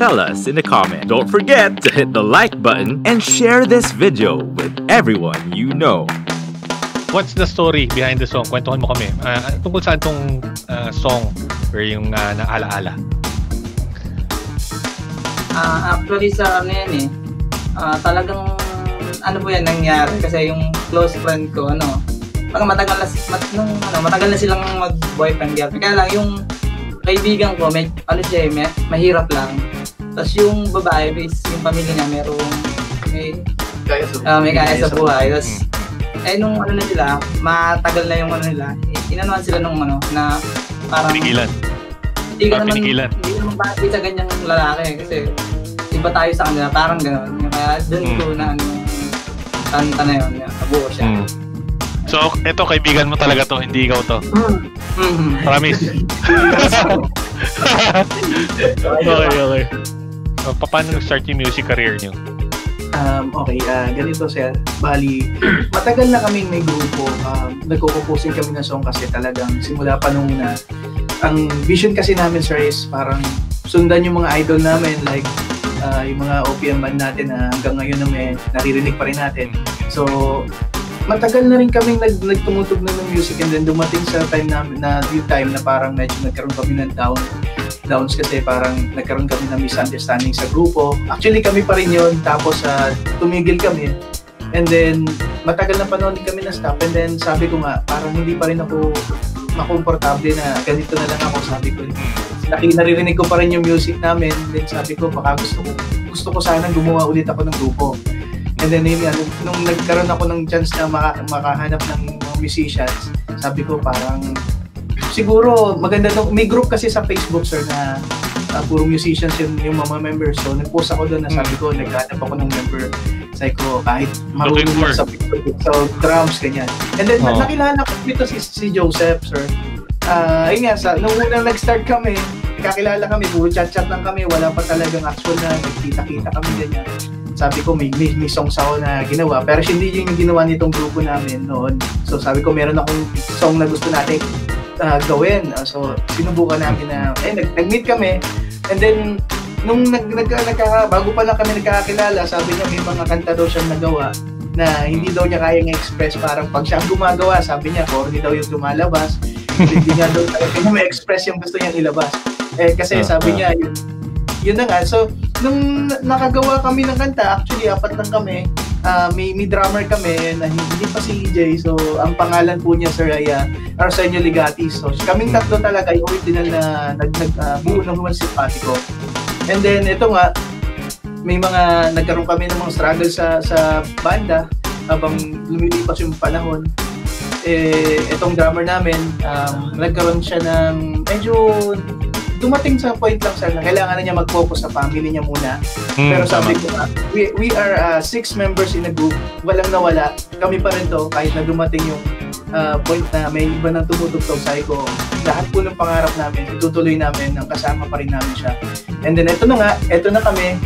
Tell us in the comment. Don't forget to hit the like button and share this video with everyone you know. What's the story behind the song? Kwentuhan mo kami. Uh, tungkol saan tong uh, song or yung uh, naalaala? Uh, actually sa ano yan eh, uh, talagang ano po yan nangyari kasi yung close friend ko ano, parang matagal na, mat, nung, ano, matagal na silang mag-boyfriend girlfriend. Kaya lang yung kaibigan ko, may, ano siya, may, mahirap lang. Tapos yung babae, is, yung pamilya niya, merong, may, Kaya sa, uh, may kaya sa buhay. Tapos, eh, nung ano na sila, matagal na yung ano nila, inanuan sila nung ano, na parang... Pinigilan. Hindi ka Ah, naman, pinigilan. hindi naman bakit sa ganyang lalaki kasi iba tayo sa kanila, parang gano'n. Kaya doon Mm. ko na ano, kanta na yun, nabuo siya. Mm. So, eto kaibigan mo talaga to, hindi ikaw to. Mm. Promise. okay, okay. So, pa- paano nag-start yung music career niyo? Um, okay, ah ganito sir. Bali, matagal na kaming may grupo. Um, nagko-composing kami ng song kasi talagang simula pa nung una. Ang vision kasi namin sir is parang sundan yung mga idol namin like ah, yung mga OPM band natin na hanggang ngayon naman naririnig pa rin natin. So, matagal na rin kaming nag, nagtumutog na ng music and then dumating sa time namin na yung time na parang medyo nagkaroon kami ng down downs kasi parang nagkaroon kami ng misunderstanding sa grupo. Actually kami pa rin yun. Tapos uh, tumigil kami. And then matagal na panahon din kami na stop. And then sabi ko nga parang hindi pa rin ako makomportable na ganito na lang ako sabi ko. Naki, naririnig ko pa rin yung music namin. Then sabi ko baka gusto ko gusto ko sana gumawa ulit ako ng grupo. And then yun nung, nung nagkaroon ako ng chance na maka, makahanap ng mga musicians sabi ko parang siguro maganda to. May group kasi sa Facebook sir na uh, puro musicians yung, yung mga members. So nag-post ako doon na sabi ko, naghanap ako ng member. Sabi ko, kahit marunong for. sa so drums, ganyan. And then Oo. nakilala ko dito si, si Joseph sir. Ah, ayun nga, sa, nung unang nag-start kami, kakilala kami, puro chat-chat lang kami, wala pa talagang actual na nagkita-kita kami ganyan. Sabi ko, may, may, may songs ako na ginawa, pero hindi yun yung ginawa nitong grupo namin noon. So sabi ko, meron akong song na gusto natin uh, gawin. Uh, so, sinubukan namin na, eh, nag, nag-meet kami. And then, nung nag, nag, nagka, bago pa lang kami nagkakakilala, sabi niya may mga kanta daw siyang nagawa na hindi daw niya kayang express parang pag siya ang gumagawa, sabi niya, corny daw yung lumalabas. hindi niya daw talaga niya ma-express yung gusto niyang ilabas. Eh, kasi Ah, sabi niya, yun, yun na nga. So, nung na- nakagawa kami ng kanta, actually, apat lang kami. Ah, may, may drummer kami na hindi pa si EJ. So, ang pangalan po niya, sir, ay uh, Arsenio Ligati. So, kaming tatlo talaga yung original na nag, nag, ah, buo ng Human Simpatico. And then, ito nga, may mga nagkaroon kami ng mga struggle sa sa banda habang lumilipas yung panahon. Eh, itong drummer namin, um, nagkaroon siya ng medyo dumating sa point lang sir na kailangan na niya mag-focus sa family niya muna. Mm, Pero sabi ko nga, we, we are uh, six members in a group. Walang nawala. Kami pa rin to kahit na dumating yung uh, point na may iba nang tumutugtog. Sabi ko, lahat po ng pangarap namin, itutuloy namin nang kasama pa rin namin siya. And then eto na nga, eto na kami.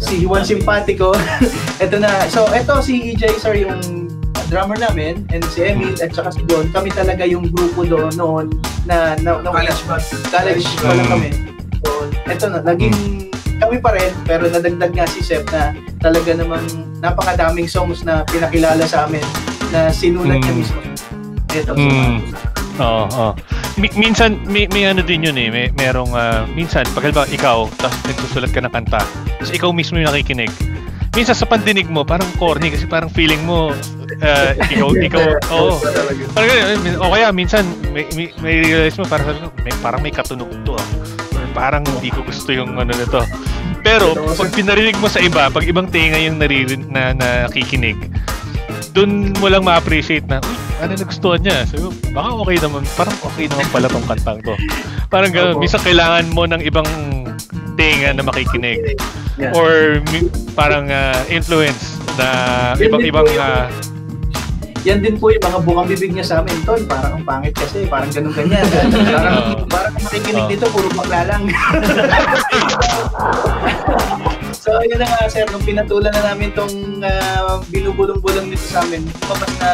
Si Juan Simpatico. eto na. So eto si EJ sir yung drummer namin and si Emil at saka si John. Kami talaga yung grupo doon noon na, na, na College ba? college pa lang Mm. kami. So, eto na, naging kami pa rin, pero nadagdag nga si Sep na talaga namang napakadaming songs na pinakilala sa amin na sinulat niya Mm. mismo. Eto, Mm. Oo, oo. Mi- minsan may, may ano din yun eh, may merong ah, minsan pag halimbawa ikaw tapos nagsusulat ka ng kanta, tapos ikaw mismo yung nakikinig. Minsan sa pandinig mo parang corny kasi parang feeling mo ah, ikaw ikaw oo. Parang ganun, o kaya minsan may, may, may realize mo parang sabi ko, may, parang may katunog to ah. Parang hindi ko gusto yung ano nito. Pero pag pinarinig mo sa iba, pag ibang tinga yung naririn na nakikinig, doon mo lang ma-appreciate na, ano nagustuhan niya? Sabi ko, baka okay naman, parang okay naman pala tong kantang to. Parang gano'n, minsan kailangan mo ng ibang tinga na makikinig. Yeah. Or parang ah, influence na ibang-ibang yung- ah, Yan din po yung mga bukang bibig niya sa amin. Tol, parang ang pangit kasi, parang ganun ganyan. parang, parang makikinig dito, puro bakla lang. so, yun na nga, sir, nung pinatulan na namin tong ah, binubulong-bulong nito sa amin, lumabas na,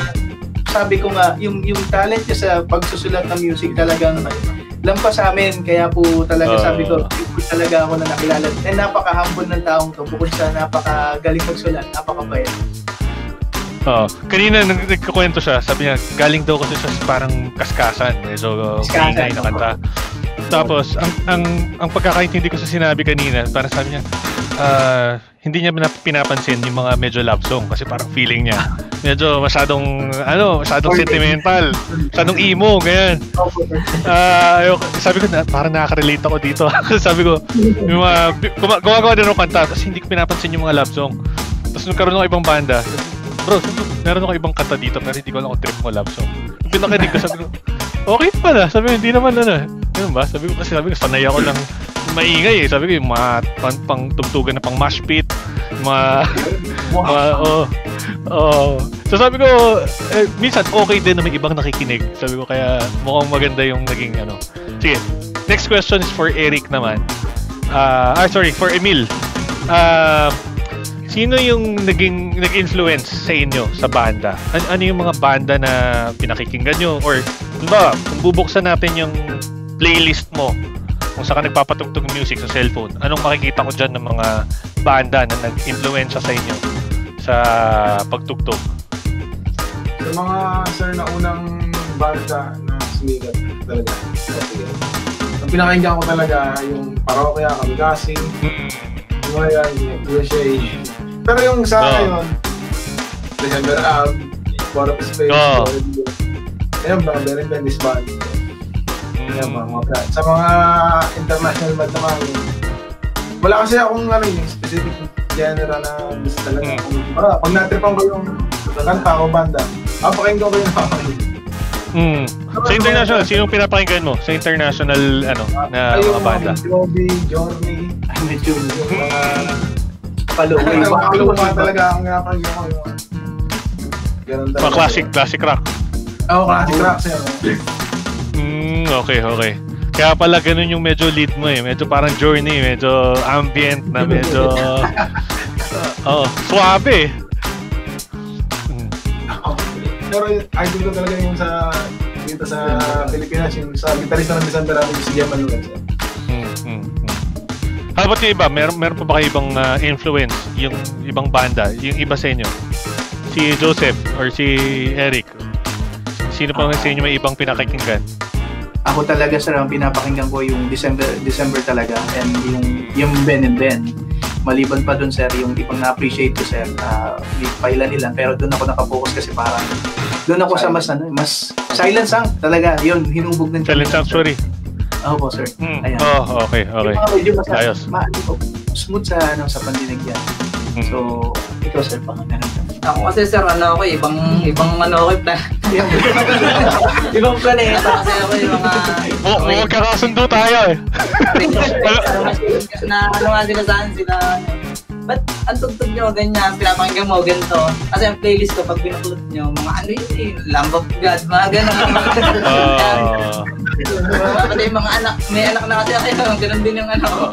sabi ko nga, yung, yung talent niya sa pagsusulat ng music talagang lampas sa amin. Kaya po talaga Oo. sabi ko, talaga ako na nakilala. And napaka-humble ng taong to. Bukod sa napaka-galing magsulat, napaka-bayad. Oo. Kanina nag- nagkukwento siya, sabi niya, galing daw kasi siya parang kaskasan, medyo uh, maingay na kanta. Tapos, ang, ang, ang pagkakaintindi ko sa sinabi kanina, parang sabi niya, ah, hindi niya pinap- pinapansin yung mga medyo love song kasi parang feeling niya medyo masyadong ano masyadong sentimental masyadong emo ganyan Ah, ayoko. sabi ko na, parang nakaka-relate ako dito sabi ko yung mga guma- gumagawa din ng kanta tapos hindi ko pinapansin yung mga love song tapos nagkaroon ako ibang banda bro meron ako ibang kanta dito pero hindi ko alam kung trip mo love song. Yung pinakinig ko sabi ko okay pala. Sabi ko hindi naman ano ganun ba? Sabi ko kasi sabi ko sanay ako ng maingay eh. Sabi ko yung mga pang, pang tugtugan na pang mosh pit mga mga oh oh. So sabi ko eh, minsan okay din na may ibang nakikinig. Sabi ko kaya mukhang maganda yung naging ano. Sige next question is for Eric naman. Ah ah sorry for Emil. Ah Sino yung naging nag-influence sa inyo sa banda? Ano, ano yung mga banda na pinakikinggan nyo? Or, ba, kung bubuksan natin yung playlist mo, kung saan ka nagpapatugtog ng music sa cellphone, anong makikita ko dyan ng mga banda na nag-influence sa inyo sa pagtugtog? Sa mga sir na unang banda na sumigat talaga. Ang pinakinggan ko talaga yung Parokya, Kamigasing, yung mga yan, yung USA. Pero yung sa Oo. ngayon, December Ab, War of Space, Oo. Ayun, mga band is band. Ayun, mga, mga brand. Sa mga international band naman, wala kasi akong ano, yung specific genre na gusto talaga. Mm. Ah, pag natripan ko yung kanta o banda, papakinggan ko yung nakakalimutan. Mm. Sa international, sinong pinapakinggan mo? Sa international ano na mga banda? Joby, Journey, yung mga... Ay, mga kaluma talaga ang napakinggan ko yung. Ganun talaga. Classic, classic rock. Oo, classic rock sir. Mm, okay, okay. Kaya pala ganun yung medyo lead mo eh. Medyo parang journey, medyo ambient na medyo... oh, suabe. Mm. Pero idol ko talaga yung sa dito sa Pilipinas, yung sa gitarista ng December namin, si Gemma Lewis. Mm, mm, mm. How about yung iba? Meron, meron pa ba kayo ibang ah, influence? Yung ibang banda? Yung iba sa inyo? Si Joseph or si Eric? Sino pa sa inyo may ibang pinakikinggan? Ako talaga sir, ang pinapakinggan ko yung December December talaga and yung yung Ben and Ben. Maliban pa dun sir, yung ibang na-appreciate ko sir, uh, pailan ilan pero doon ako nakapokus kasi parang doon ako sa mas ano, mas silent song talaga. Yun, hinubog ng Silent Sanctuary. Oo po sir. Mm. Ayan. Oh, okay, okay. Yung medyo mas Ayos. ma, ano smooth sa ano sa pandinig yan. Mm. So, ikaw sir, ka. Ako kasi sir, ano ako, ibang, ibang ano ako, pa. ibang planeta kasi ako yung mga... Oh, oh, magkakasundo tayo eh. na ano nga sila saan sila Ba't ang tugtog nyo ganyan, pinapakinggan mo ganito? Kasi ang playlist ko, pag pinuklot nyo, mga ano yun eh, Lamb of God, mga gano'n. Ah. Pati yung mga anak, may anak na kasi ako, ganun din yung ano ko.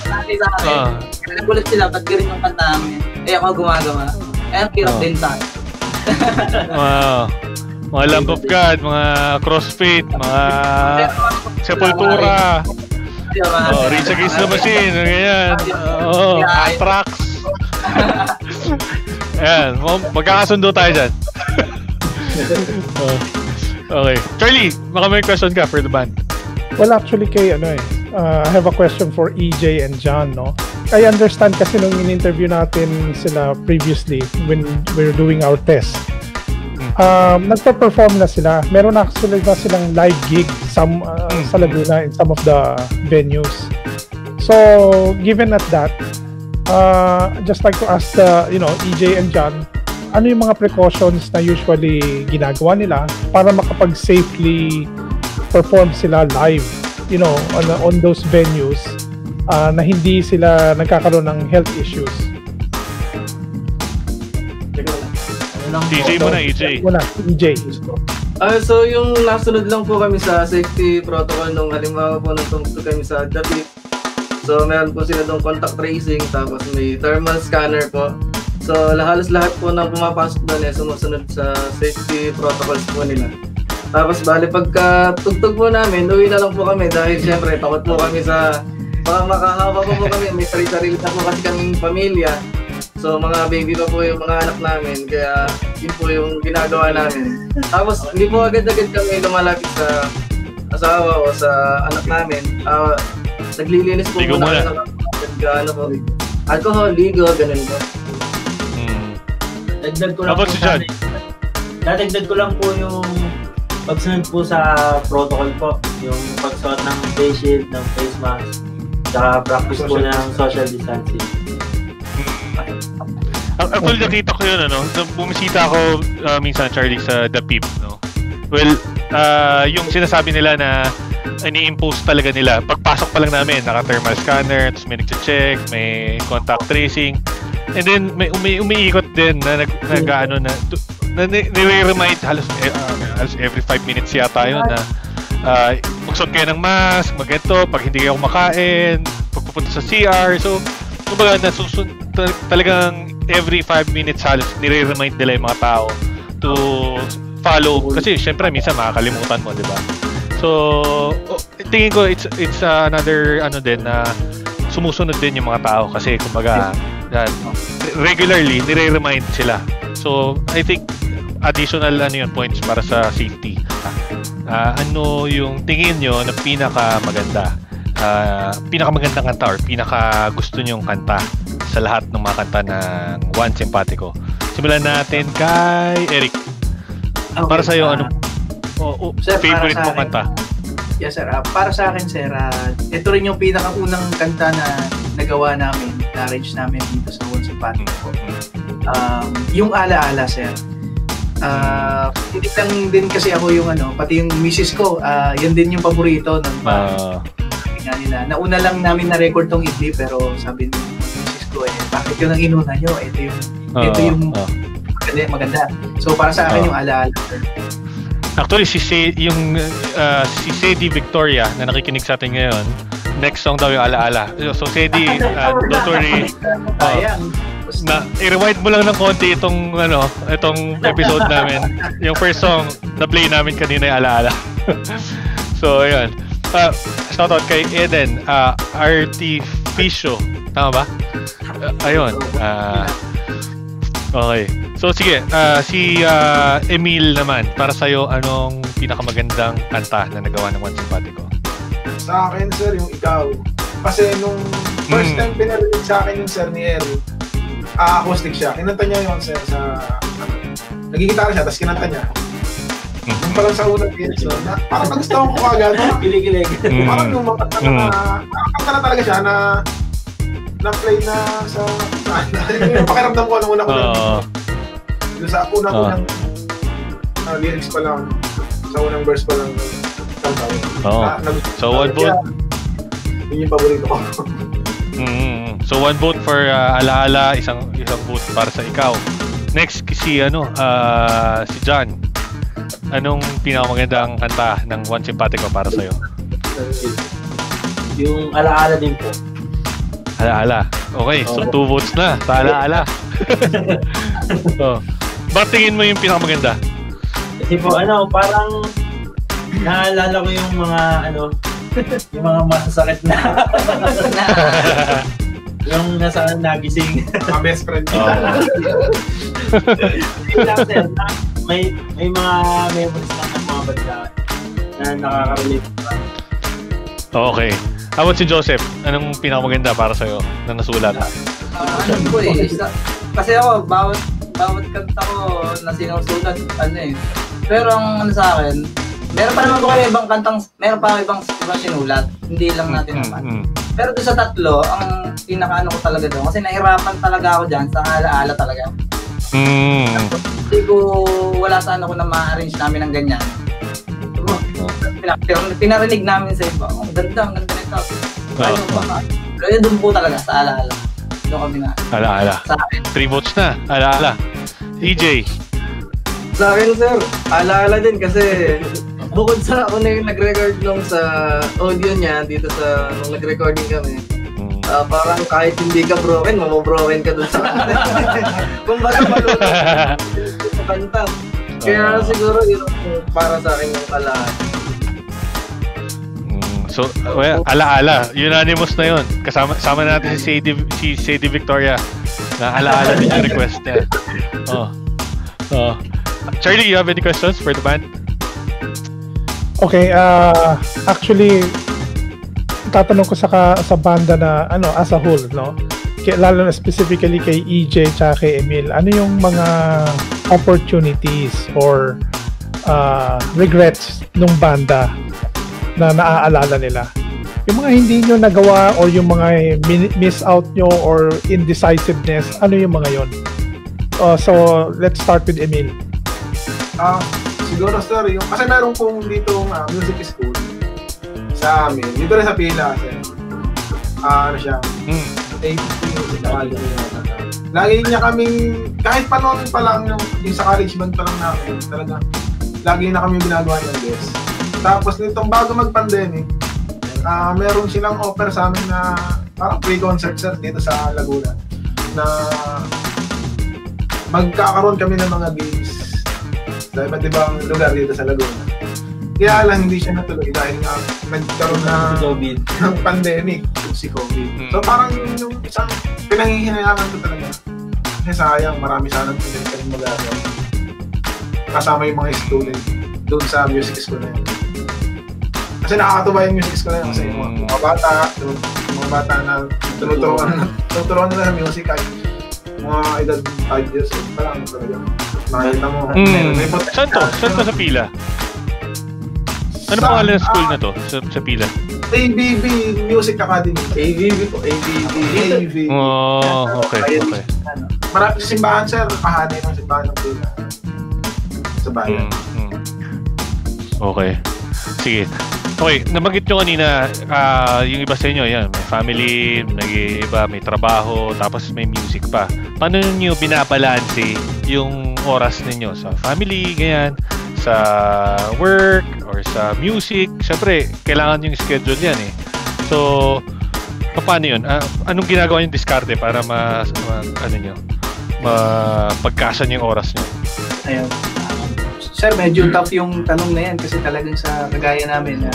Sabi sa akin, Ah. nagulat sila, ba't ganun yung kanta namin? Eh ako gumagawa. Eh, ang hirap Oh. din sa akin. Wow. Mga Lamb of God, mga CrossFit, mga Sepultura, oh, Rage Against the Machine, ganyan. Oh, Anthrax. Ayan, magkakasundo tayo dyan. Oh, okay. Charlie, baka may question ka for the band. Well, actually kay ano eh, uh, I have a question for EJ and John, no? I understand kasi nung in-interview natin sila previously when we were doing our test. Um, nagpa-perform na sila. Meron na actually na silang live gig some, uh, sa Laguna in some of the venues. So, given at that, uh, just like to ask the, you know, EJ and John, ano yung mga precautions na usually ginagawa nila para makapag-safely perform sila live, you know, on, on those venues uh, na hindi sila nagkakaroon ng health issues. DJ mo na, EJ. Una, EJ. Ah, so yung nasunod lang po kami sa safety protocol nung halimbawa po nung tungkol kami sa Dapit. So meron po sila doon contact tracing tapos may thermal scanner po. So halos lahat po ng pumapasok doon eh sumusunod sa safety protocols po nila. Tapos bali pagka tugtog po namin, uwi na lang po kami dahil syempre takot po kami sa Baka makahaba pa po kami, may sarili-sarili na po kasi kaming pamilya. So mga baby pa po yung mga anak namin, kaya yun po yung ginagawa namin. Tapos hindi po agad-agad kami lumalapit sa asawa o sa anak namin. Ah, naglilinis po Ligo muna muna. kami ng ano po. Alcohol, ligo, ganun po. Dagdag ko lang po si John? Dadagdag ko lang po yung pagsunod po sa protocol po. Yung pagsuot ng face shield, ng face mask, tsaka practice po ng social distancing. Ac- Actually, nakita ko yun, ano. Bumisita ako uh, minsan, Charlie, sa The Peep, no. Well, uh, yung sinasabi nila na ini-impose talaga nila. Pagpasok pa lang namin, naka-thermal scanner, tapos may nag-check, may contact tracing. And then, may umi umiikot din na nag, nag ano, na, tu- na ni- nire-remind halos, eh, uh, halos every 5 minutes yata yun na uh, magsuot kayo ng mask, magento, pag hindi kayo kumakain, pag pupunta sa CR. So, kumbaga, nasusun, tal- talagang every 5 minutes halos nire-remind nila yung mga tao to follow. Kasi, syempre, minsan makakalimutan mo, di ba? So, oh, tingin ko it's it's uh, another ano din na sumusunod din yung mga tao kasi kumbaga yan, regularly nire-remind sila. So, I think additional ano yun points para sa safety. Ah, ano yung tingin nyo na pinaka maganda? Ah, pinaka magandang kanta or pinaka gusto nyong kanta sa lahat ng mga kanta ng One Simpatico. Simulan natin kay Eric. Okay, Para sa'yo, ah, ano oh, oh, Sir, favorite sa mo akin, kanta? Yes sir, Ah, para sa akin sir, ah, ito rin yung pinakaunang kanta na nagawa namin, na-arrange namin dito sa One Simpatico po. Um, yung alaala sir. Ah, hindi lang din kasi ako yung ano, pati yung misis ko, ah, yun din yung paborito ng sabi nga nila. Nauna lang namin na-record tong idli pero sabi ng misis ko eh, bakit yun ang inuna nyo? Ito yung ito ah, yung ah. maganda, maganda. So para sa akin Ah. yung alaala sir. Actually, si Se, yung uh, si Sedi Victoria na nakikinig sa atin ngayon, next song daw yung Alaala. So, Sedi, uh, don't worry. Oh, Sayang. na i-rewind mo lang ng konti itong ano, itong episode namin. Yung first song na play namin kanina yung Alaala. so, ayun. Uh, shout out kay Eden, uh, Artificio. Tama ba? Uh, ayun. Uh, okay. So, sige. Uh, si uh, Emil naman, para sa'yo, anong pinakamagandang kanta na nagawa ng One Simpatico? Sa akin, sir, yung ikaw. Kasi nung first Mm. time pinarinig sa akin yung sir ni Eric, ah, acoustic siya. Kinanta niya yun, sir, sa... Ano, nagigitara siya, tapos kinanta niya. Mm. Nung pa lang sa unang beats, so, na, parang nagustuhan ko agad. Kilig-kilig. Mm. Parang yung mga kanta na, parang kanta na talaga siya na na-play na sa... yung pakiramdam ko nung una ko. Doon sa unang-unang ah, lyrics pa lang, sa unang verse pa lang. Oo. Nag- So, one vote. Yun yung paborito ko. Mm, so one vote for uh, Alaala, isang isang vote para sa ikaw. Next si ano, uh, si John. Anong pinakamagandang kanta ng One Simpatico para sa iyo? Yung alaala din po. Alaala. Okay, so two votes na sa Alaala. so, bakit tingin mo yung pinakamaganda? Kasi po ano, parang naalala ko yung mga ano, yung mga masasakit na yung nasa nagising. Mga best friend. Sir, na may may mga memories lang ng mga banda na nakaka-relate pa. Okay. How about si Joseph? Anong pinakamaganda para sa iyo na nasulat? Ah, ano po eh, isa, kasi ako, bawat, bawat kanta ko na sinusulat, ano eh. Pero ang ano sa akin, meron pa naman po kami ibang kantang, meron pa ibang, ibang sinulat. Hindi lang natin naman. Mm, mm. Pero doon sa tatlo, ang pinakaano ko talaga doon, kasi nahirapan talaga ako dyan sa alaala talaga. Mm. Hindi ko, wala sa ano ko na ma-arrange namin ng ganyan. Pina- Pero pinarinig namin sa iba, oh, ang ganda, ang ganda nito. Ano ba? Kaya doon po talaga sa alaala. Doon kami na. Alaala. Sa akin. Three votes na. Alaala. EJ. Sa akin, sir, alaala din kasi bukod sa ako na yung nag-record nung sa audio niya dito sa nung nag-recording kami, ah, parang kahit hindi ka broken, mamobroken ka dun sa kanta. Kung baga malulog sa kanta. Kaya Ah. siguro yun para sa akin yung alaala. Mm, so So, well, alaala. Unanimous na yun. Kasama sama natin si Sadie, si Sadie Victoria na alaala din yung request niya. Oh. Oh. Charlie, you have any questions for the band? Okay, uh, actually, tatanong ko sa, ka, sa banda na, ano, as a whole, no? Kaya, lalo na specifically kay EJ at kay Emil, ano yung mga opportunities or uh, regrets nung banda na naaalala nila? Yung mga hindi nyo nagawa or yung mga miss out nyo or indecisiveness, ano yung mga yon? Uh, so, let's start with Emil. Ah, siguro sir, yung, kasi meron pong dito uh, music school sa amin. Dito rin sa pila, sir. Ah, ano siya, Hmm. Music Academy. Lagi niya kaming, kahit pa noon pa lang yung, yung sa college band pa lang namin, talaga, lagi na kami ginagawa ng guest. Tapos nitong bago mag-pandemic, ah meron silang offer sa amin na parang pre-concert sir dito sa Laguna na magkakaroon kami ng mga gigs sa iba't ibang lugar dito sa Laguna. Kaya lang hindi siya natuloy dahil nga nagkaroon na COVID. ng pandemic. si COVID. Hmm. So parang yung isang pinanghihinayaan ko talaga. Kasi sayang, marami sana pinag kami magagawa. Kasama yung mga student doon sa music school na yun. Kasi nakakatuwa yung music school na yun kasi yung mga, Mm. mga bata, yung mga bata na tinuturuan, tinuturuan nila ng music kahit mga edad 5 years old pa lang talaga. Nakita mo. Hmm. potential. Saan to? Saan to sa pila? Ano Sa- pangalan ng school ah, na to? Sa, sa pila? ABB Music Academy. AVV po, AVV. ABB. Oh, okay, okay. Marami simbahan sir, kahanay ng simbahan ng pila. Sa bayan. Mm, mm. Okay. Sige. Okay, nabanggit nyo kanina, ah, yung iba sa inyo, yan, may family, may iba, may trabaho, tapos may music pa. Paano nyo binabalanse yung oras ninyo sa family, ganyan, sa work, or sa music? Siyempre, kailangan yung schedule yan eh. So, paano yun? Ah, anong ginagawa yung diskarte para ma, ma ano nyo, mapagkasan yung oras nyo? Ayun. Sir, medyo tough yung tanong na yan kasi talagang sa kagaya namin na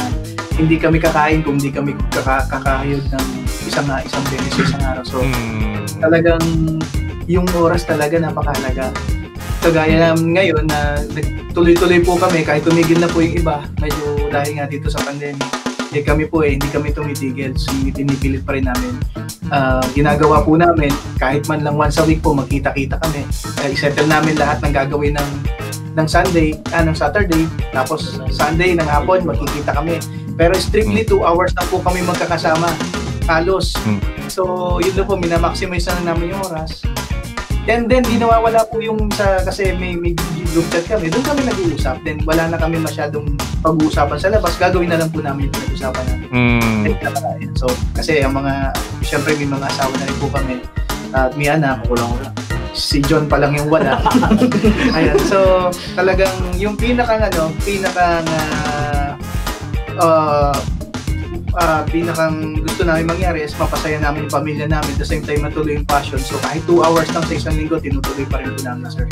hindi kami kakain kung hindi kami kaka- kakahayod ng isang isang beses sa isang araw. So, Mm, talagang yung oras talaga napakahalaga. Kagaya namin ngayon na tuloy-tuloy po kami kahit tumigil na po yung iba, medyo dahil nga dito sa pandemic, eh kami po eh, hindi kami tumitigil, so, tinipilit pa rin namin. Ah, ginagawa po namin, kahit man lang once a week po, magkita-kita kami. Uh, isettle namin lahat ng gagawin ng ng Sunday, ah, ng Saturday, tapos Sunday ng hapon, magkikita kami. Pero strictly 2 hours na po kami magkakasama. Halos. Hmm. So, yun na po, minamaximize na namin yung oras. And then, di nawawala po yung sa, kasi may, may group chat kami, doon kami nag-uusap. Then, wala na kami masyadong pag-uusapan sa labas. Gagawin na lang po namin yung pinag-usapan namin. mm, So, kasi ang mga, syempre may mga asawa na rin po kami. At may anak, kulang-kulang. Si John pa lang yung wala. Ayan, so talagang yung pinaka ano, pinaka uh, uh, uh, pinakang gusto namin mangyari is mapasaya namin yung pamilya namin at the same time matuloy yung passion. So kahit 2 hours lang sa isang linggo, tinutuloy pa rin po namin, sir.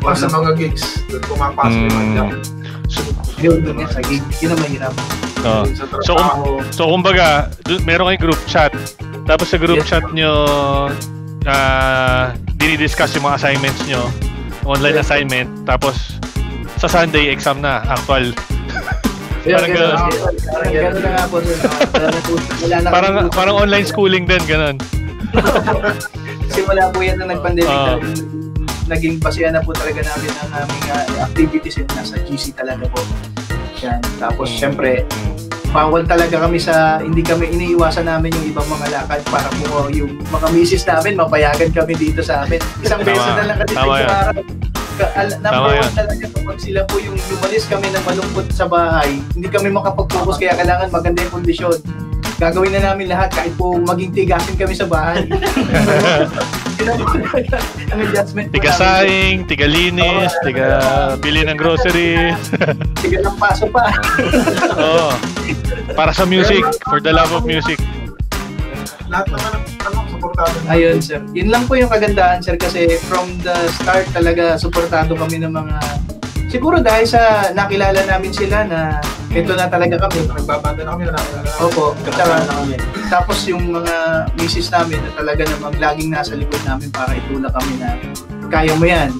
Para sa mga gigs, doon pumapasok yung mga Mm. job. Yun, yun, sa gig. Yun ang mahirap. Sa So, trabaho. So kumbaga, meron kayong group chat. Tapos sa group Yes. chat nyo, ah dinidiscuss yung mga assignments nyo. Online Yes. assignment. Tapos sa Sunday, exam na. Actual. Parang ganun, ganun. Na nga po, Parang, parang online schooling din, ganun. Simula po yan na nag-pandemic, talagang naging basehan na po talaga namin ang aming ah, activities yun nasa GC talaga po. Yan. Tapos, Mm. syempre, bawal talaga kami sa, hindi kami iniiwasan namin yung ibang mga lakad para po yung mga misis namin, mapayagan kami dito sa amin. Isang beses na lang kasi sa araw. Number yan. one talaga kapag sila po yung lumalis kami ng malungkot sa bahay, hindi kami makapag-focus kaya kailangan maganda yung kondisyon. Gagawin na namin lahat kahit po maging tigasin kami sa bahay. Ang adjustment Tiga saing, tiga linis, tiga bili ng grocery. Tiga ng paso pa. Oo. Para sa music, for the love of music. Lahat naman, ano, supportado. Ayun, sir. Yun lang po yung kagandahan, sir, kasi from the start talaga, suportado kami ng mga... Siguro dahil sa nakilala namin sila na ito na talaga kami. Nagbabanda na kami, na. Opo. Kasama Tsaka, na kami. tapos yung mga misis namin na talaga namang laging nasa likod namin para itulak kami na kaya mo yan.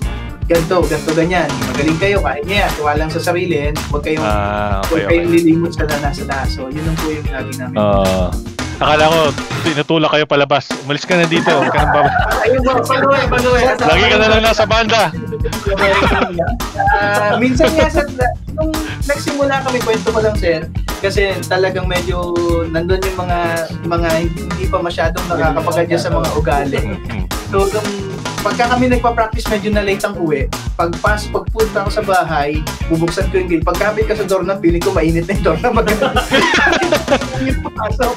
Ganto, ganto, ganyan. Magaling kayo, kaya niya lang sa sarili. and Huwag kayong, huwag okay, okay. kayong lilimot sa na nasa taas. So, yun lang po yung lagi namin. Ah, akala ko, tinutulak kayo palabas. Umalis ka na dito. Huwag ka nang baba. Ayun po, paluwi, paluwi. Lagi ka na lang nasa banda. Ah, minsan nga sa nung nagsimula kami kwento ko lang sir kasi talagang medyo nandun yung mga mga hindi pa masyadong nakakapagadya sa mga ugali. Hmm. So nung pagka kami nagpa-practice medyo na late ang uwi, pagpas pagpunta ko sa bahay, bubuksan ko yung gate. Pagkapit ka sa doorknob, feeling ko mainit na yung doorknob. Yung pasok.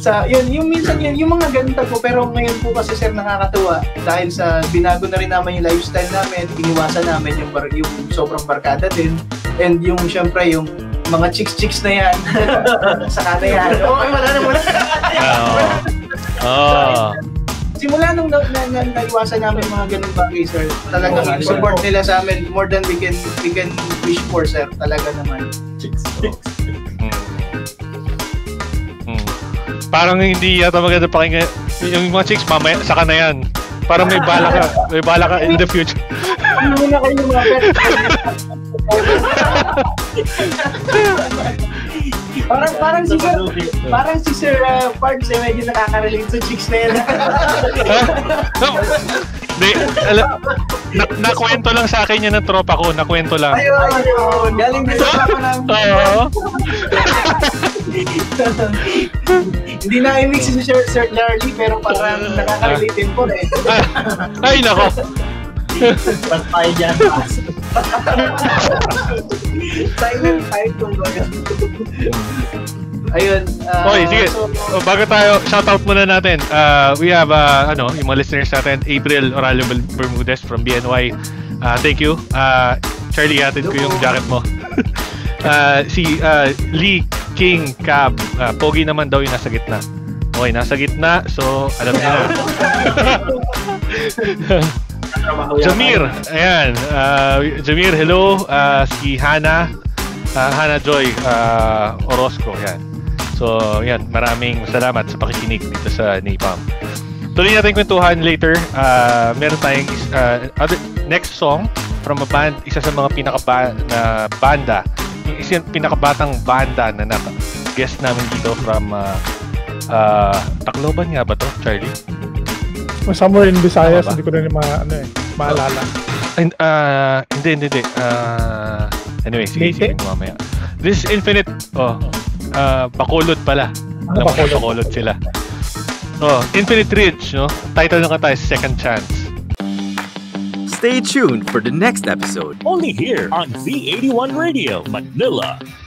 sa yun, yung minsan yun, yung mga ganito po, pero ngayon po kasi sir nakakatuwa dahil sa binago na rin naman yung lifestyle namin, iniwasan namin yung, bar, yung sobrang barkada din, and yung syempre yung mga chicks-chicks na yan, saka na yan. Okay, wala na muna. Na, na, na, naiwasan namin mga ganung bagay, sir, talagang Oo, support nila sa amin more than we can we can wish for, sir. Talaga naman. Hmm. Hmm. Parang hindi yata maganda pakinggan. Yung mga chicks, mamaya, saka na yan. Parang may bala ka. May bala ka in the future. Ano muna kayo lumapit? parang parang si Sir parang si Sir uh, Parks eh, medyo nakaka-relate sa chicks na yan. Di, alam, na, nakwento lang sa akin yan ng tropa ko. Nakwento lang. ayun, ayun. Galing din sa ako namin. Oo. Hindi na i-mix si Sir, Sir Larry pero parang nakaka-relate din po eh. Ay, nako. Pas tayo dyan. Pas. Silent type kung baga. Ayun. ah, Okay, sige. so, Oh, bago tayo, shoutout muna natin. Uh, we have, uh, ano, yung mga listeners natin, April Oralio Ber- Bermudez from BNY. Uh, thank you. Uh, Charlie, hatid ko yung jacket mo. uh, si uh, Lee King Cab. Uh, pogi naman daw yung nasa gitna. Okay, nasa gitna. So, alam niyo na. Jamir, ayan. Uh, Jamir, hello. Uh, si Hana, uh, Hana Joy uh, Orozco, yan. So, yan, maraming salamat sa pakikinig dito sa Napalm. Tuloy natin kwentuhan later. Uh, meron tayong uh, other, next song from a band, isa sa mga pinaka na banda, isa pinakabatang banda na naka guest namin dito from uh, uh, Tacloban nga ba to, Charlie? Somewhere in Visayas, hindi ko na ma, ano eh, maalala. And, uh, hindi, hindi, hindi. Uh, anyway, sige, sige mamaya. This is Infinite, oh, uh, Bacolod pala. Ah, Alam ko, Bacolod. Bacolod sila. Oh, Infinite Ridge, no? Title ng kanta is Second Chance. Stay tuned for the next episode. Only here on V81 Radio, Manila.